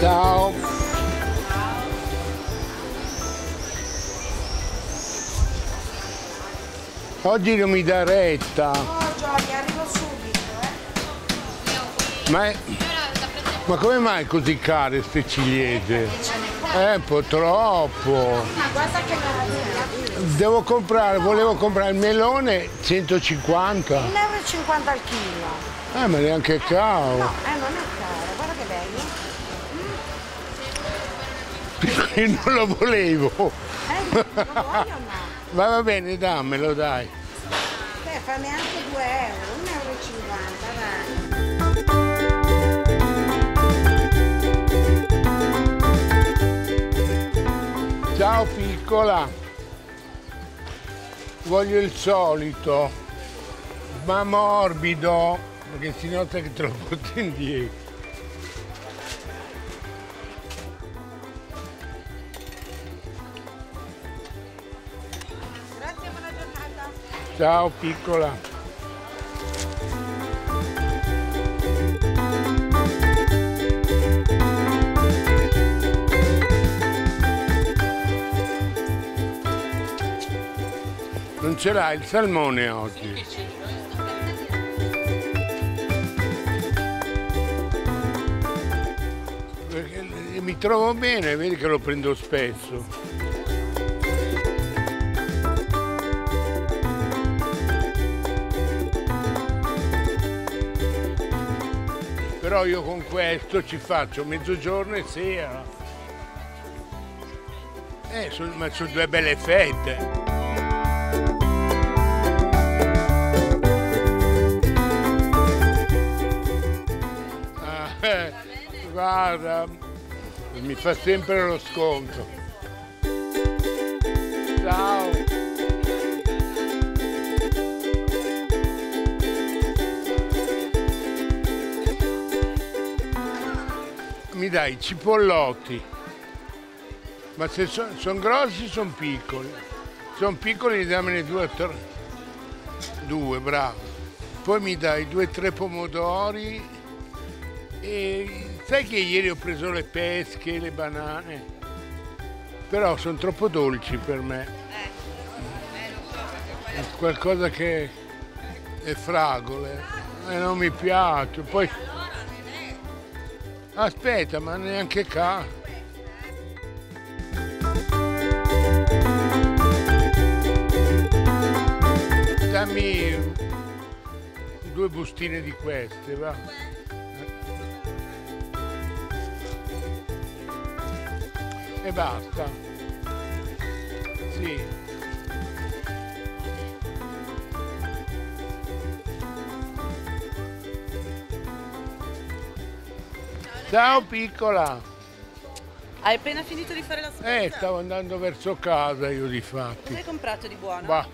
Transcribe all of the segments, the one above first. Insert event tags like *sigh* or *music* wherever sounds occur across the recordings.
Ciao. Oggi non mi dà retta. No, Giorgio, arrivo subito, eh. Ma, come mai così care queste ciliegie? Eh, purtroppo. Ma guarda che. Devo comprare, volevo comprare il melone 150. 1,50 euro al chilo. Eh, ma neanche caro. No, eh, non è *laughs* Perché non lo volevo. Eh, lo vuoi o no? Ma va bene, dammelo, dai. Beh, fa neanche 2 euro, 1,50 euro, dai. Ciao piccola. Voglio il solito, ma morbido, perché si nota che *laughs* te lo porto indietro. Ciao piccola. Non ce l'hai il salmone oggi? Mi trovo bene, vedi che lo prendo spesso. Però io con questo ci faccio mezzogiorno e sera. Eh, son- ma sono due belle fette. Ah, eh, guarda, mi fa sempre lo sconto. Ciao. Mi dai i cipollotti. Ma se sono grossi sono piccoli. Sono piccoli dammene due tre. Due, bravo. Poi mi dai due o tre pomodori. E sai che ieri ho preso le pesche, le banane. Però sono troppo dolci per me. È qualcosa che è fragole. E non mi piace. Poi Aspetta, ma neanche qua. Dammi due bustine di queste, va. E basta. Sì. Ciao piccola. Hai appena finito di fare la spesa? Eh, stavo andando verso casa io di Cosa fatti. hai comprato di buono? Ma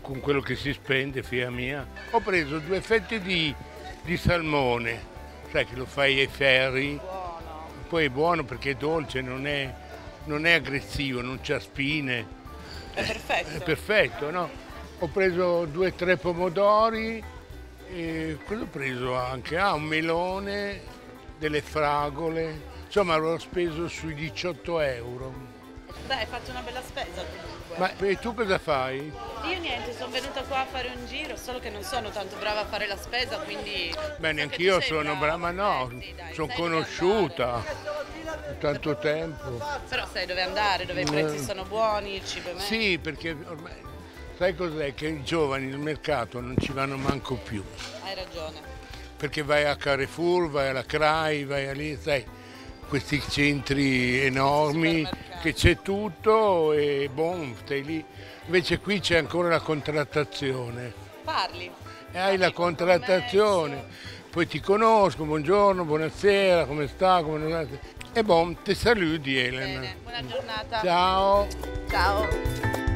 con quello che si spende, figlia mia, ho preso due fette di, di salmone. Sai che lo fai ai ferri, Buono. poi è buono perché è dolce, non è, non è aggressivo, non c'ha spine. È perfetto. È perfetto, no? Ho preso due o tre pomodori e cosa ho preso anche? Ah, un melone, delle fragole. Insomma, avevo speso sui 18 euro. Dai, hai fatto una bella spesa comunque. Ma e tu cosa fai? Io niente, sono venuta qua a fare un giro, solo che non sono tanto brava a fare la spesa, quindi... Beh, neanche che io sono brava, ma no, Eh, sì, sono conosciuta da tanto tempo. Però sai dove andare, dove i prezzi sono buoni, il cibo è meglio. Sì, perché ormai, sai cos'è? Che i giovani nel mercato non ci vanno manco più, Hai ragione. Perché vai a Carrefour, vai alla CRAI, vai a lì, sai, questi centri enormi che c'è tutto e boom, stai lì. Invece qui c'è ancora la contrattazione. Parli. E hai la Parli col contrattazione, poi ti conosco, buongiorno, buonasera, come sta, come non E boom, ti saluti Elena. Bene, buona giornata. Ciao. Ciao.